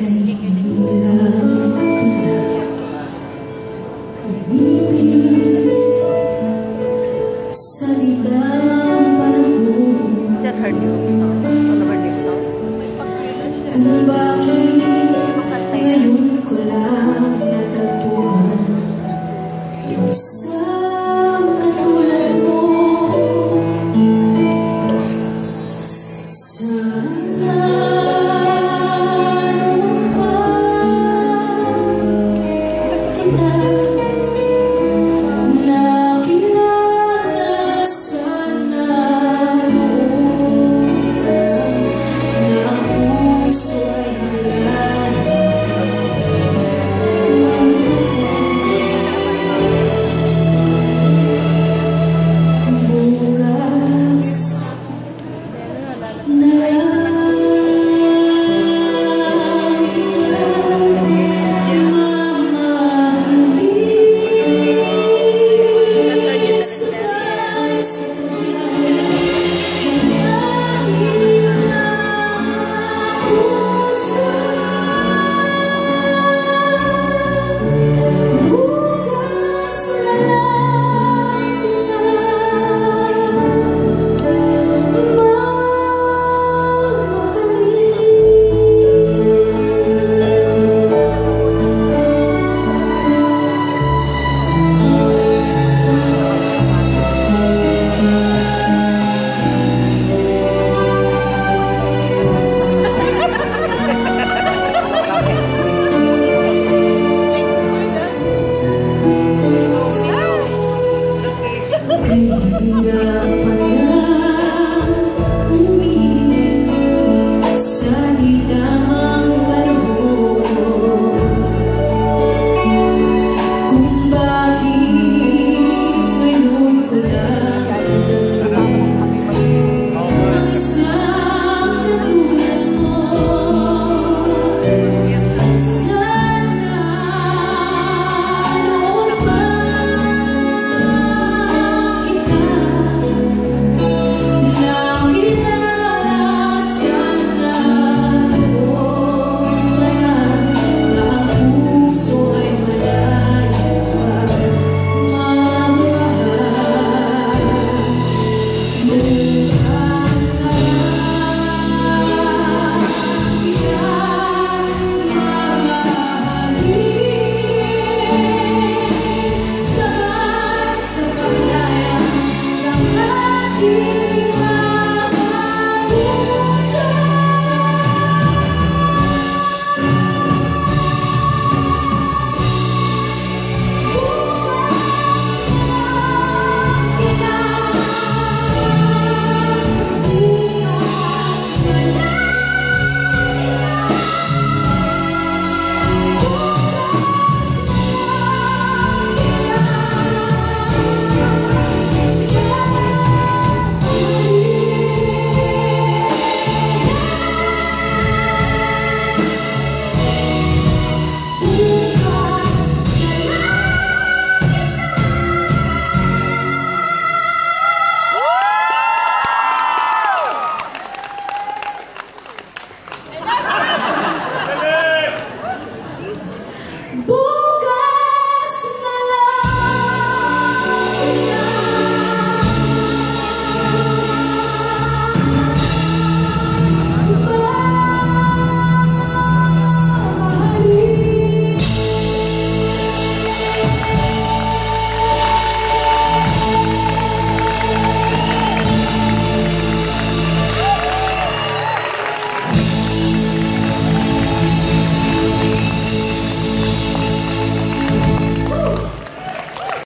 在乎你 Yeah. you.